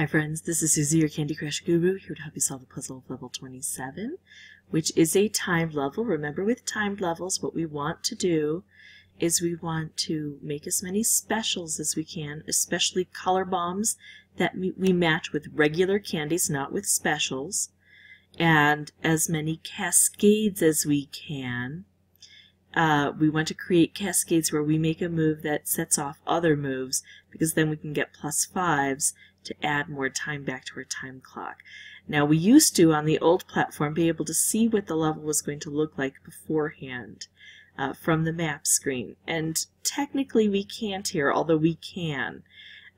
Hi friends, this is Suzy, your Candy Crush Guru, here to help you solve the puzzle of level 27, which is a timed level. Remember with timed levels, what we want to do is we want to make as many specials as we can, especially color bombs that we match with regular candies, not with specials, and as many cascades as we can. Uh, we want to create cascades where we make a move that sets off other moves because then we can get plus fives to add more time back to our time clock. Now we used to, on the old platform, be able to see what the level was going to look like beforehand uh, from the map screen. And technically we can't here, although we can.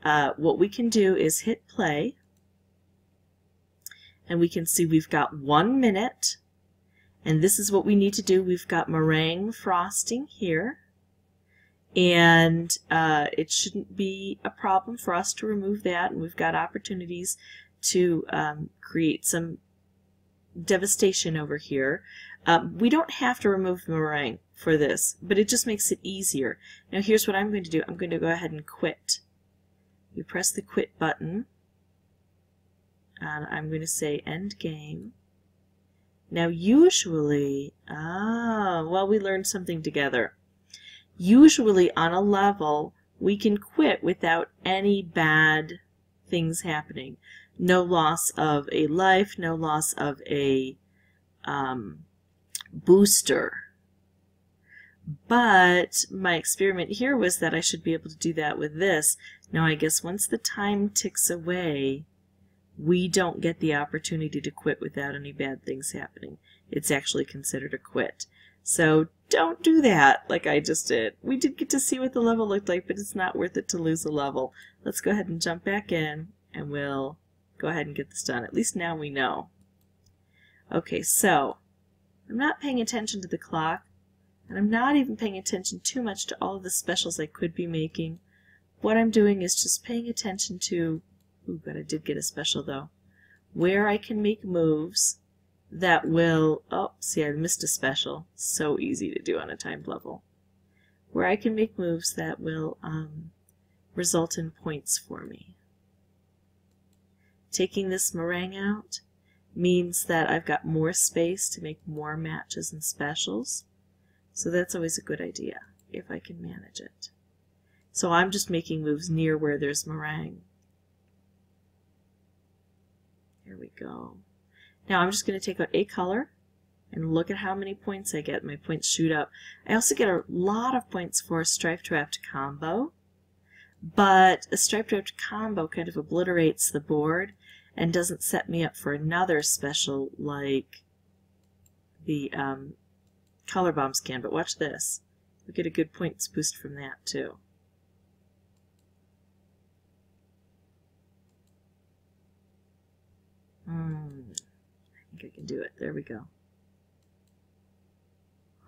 Uh, what we can do is hit play, and we can see we've got one minute, and this is what we need to do. We've got meringue frosting here and uh, it shouldn't be a problem for us to remove that and we've got opportunities to um, create some devastation over here. Um, we don't have to remove meringue for this, but it just makes it easier. Now here's what I'm going to do. I'm going to go ahead and quit. You press the quit button, and I'm going to say end game. Now usually, ah, well we learned something together. Usually on a level, we can quit without any bad things happening. No loss of a life, no loss of a um, booster. But my experiment here was that I should be able to do that with this. Now I guess once the time ticks away, we don't get the opportunity to quit without any bad things happening. It's actually considered a quit. So don't do that like I just did. We did get to see what the level looked like, but it's not worth it to lose a level. Let's go ahead and jump back in, and we'll go ahead and get this done. At least now we know. Okay, so I'm not paying attention to the clock, and I'm not even paying attention too much to all of the specials I could be making. What I'm doing is just paying attention to, ooh, but I did get a special though, where I can make moves that will, oh, see I missed a special, so easy to do on a timed level, where I can make moves that will um, result in points for me. Taking this meringue out means that I've got more space to make more matches and specials, so that's always a good idea if I can manage it. So I'm just making moves near where there's meringue. Here we go. Now I'm just going to take out a color and look at how many points I get. My points shoot up. I also get a lot of points for a striped wrapped combo, but a striped wrapped combo kind of obliterates the board and doesn't set me up for another special like the um, color bombs can. But watch this. We get a good points boost from that too. I can do it. There we go.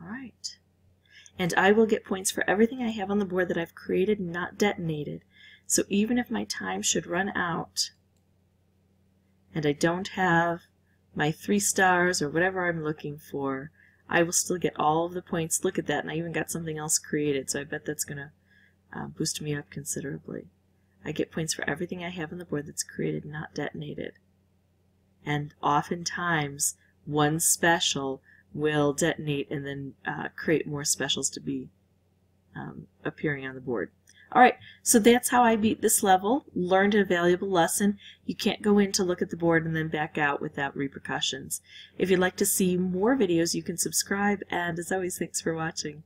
All right. And I will get points for everything I have on the board that I've created and not detonated. So even if my time should run out and I don't have my three stars or whatever I'm looking for, I will still get all of the points. Look at that, and I even got something else created, so I bet that's going to uh, boost me up considerably. I get points for everything I have on the board that's created, not detonated and oftentimes one special will detonate and then uh, create more specials to be um, appearing on the board. Alright, so that's how I beat this level, learned a valuable lesson. You can't go in to look at the board and then back out without repercussions. If you'd like to see more videos, you can subscribe, and as always, thanks for watching.